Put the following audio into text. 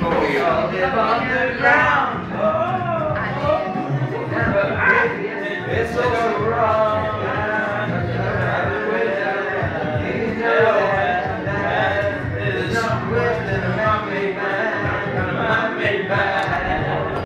for we all live on the ground.